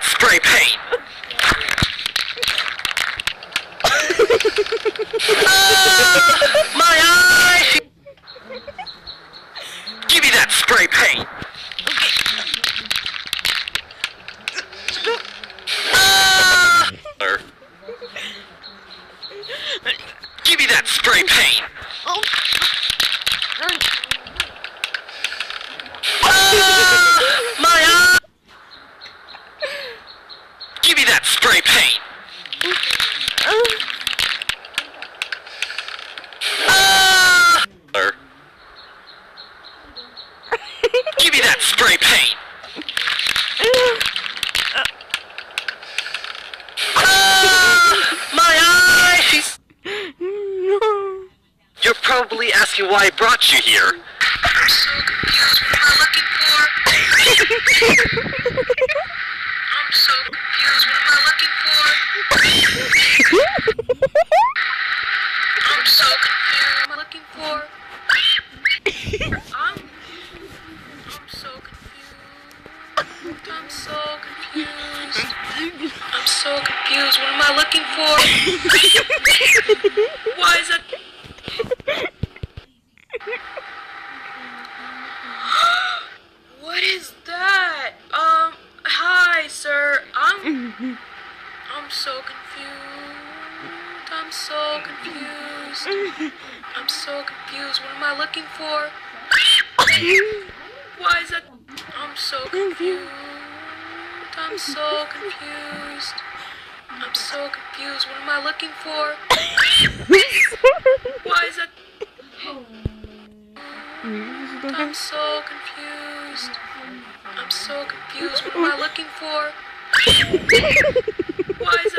Spray paint! ah, my eye! Give me that spray paint! Ah. Give me that spray paint! That spray paint. Ah! Er. Give me that spray paint. Ah, my eyes! No. You're probably asking why I brought you here. I'm so confused. What am looking for? I'm so confused. What am I I'm so confused. What am I looking for? I'm. I'm so confused. I'm so confused. I'm so confused. What am I looking for? Why is that? What is that? Um, hi, sir. I'm. I'm so confused. I'm so confused. I'm so confused. What am I looking for? Why is that? I'm so confused. I'm so confused. I'm so confused. What am I looking for? Why is that? I'm so confused. I'm so confused. What am I looking for? Why is